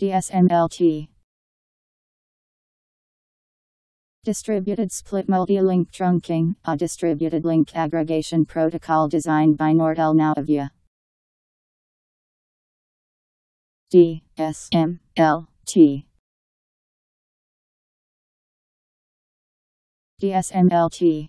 DSMLT Distributed Split Multi-Link Trunking, a distributed link aggregation protocol designed by Nordel Navia. DSMLT DSMLT